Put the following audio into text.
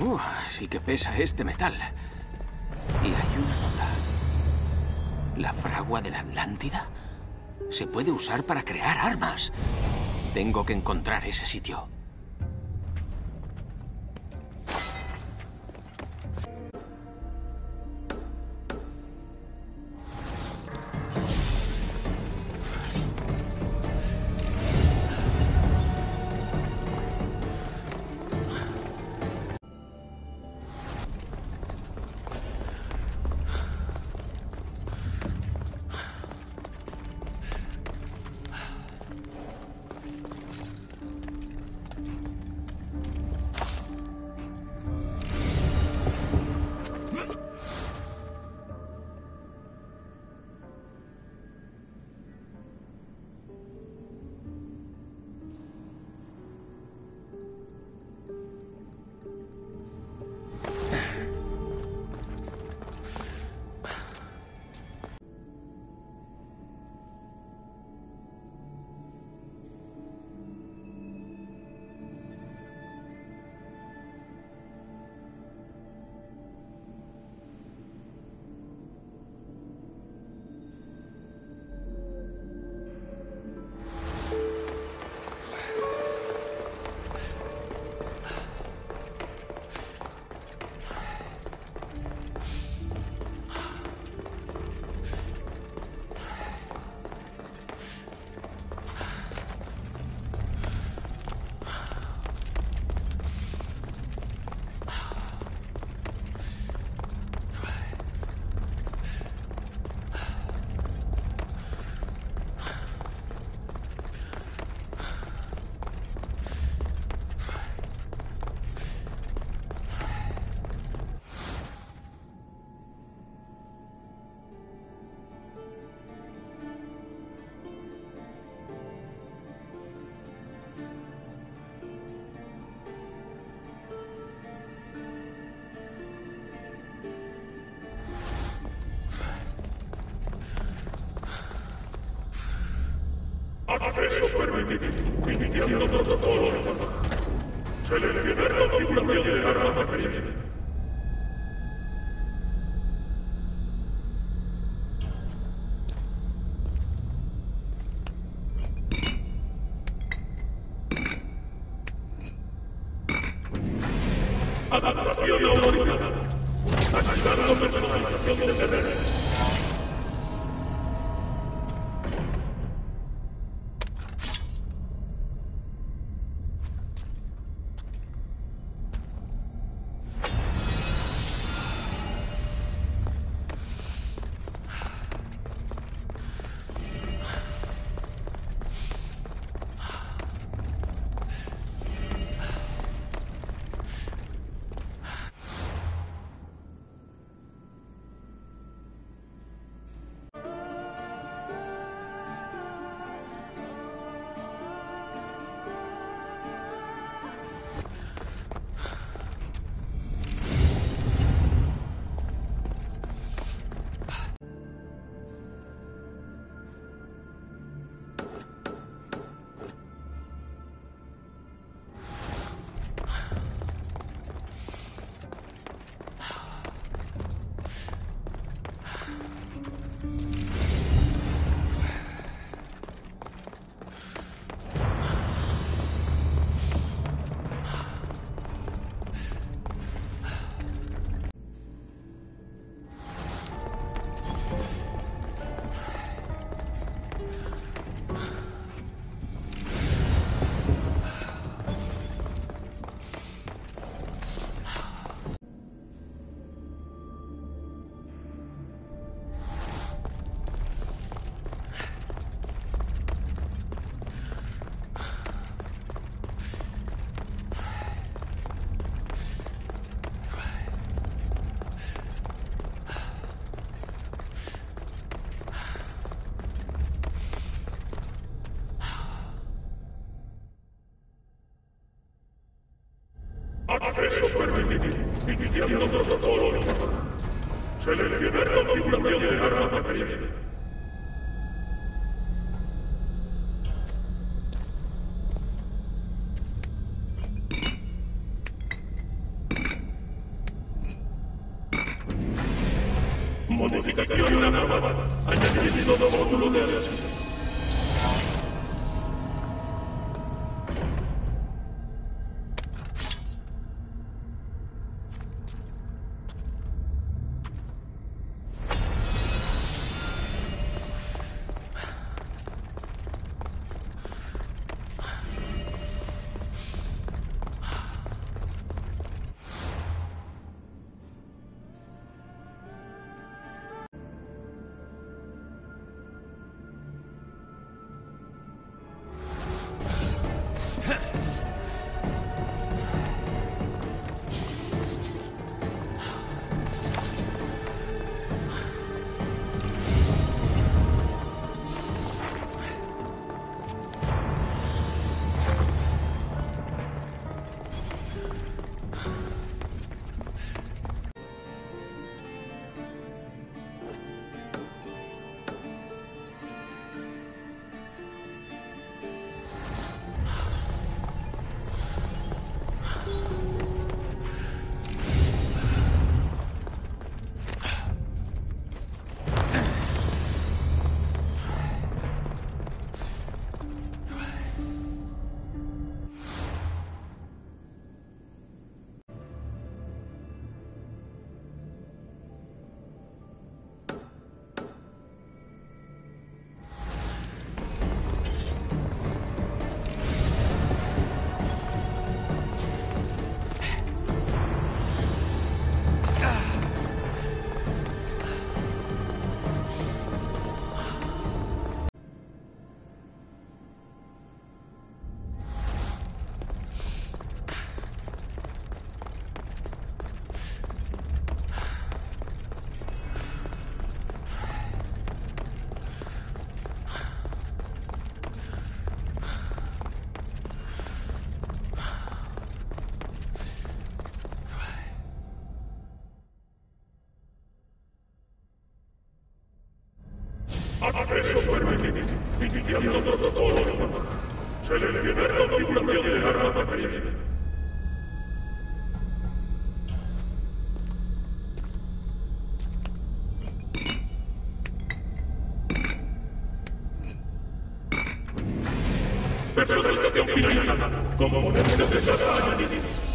Uh, sí que pesa este metal. Y hay una nota. ¿La fragua de la Atlántida? Se puede usar para crear armas. Tengo que encontrar ese sitio. Acceso permitido. Iniciando protocolo. Seleccionar configuración de arma preferible. Adaptación autorizada. Activando personalización de poderes. Acceso permitido. Iniciando protocolo de forma. Seleccionar configuración de arma preferida. Modificación aprobada. Añadido módulo de asesino. Acceso permitido. Iniciando protocolo de fuego. Seleccionar configuración de arma preferida. Personalización finalizada. Componentes de cada añadidos.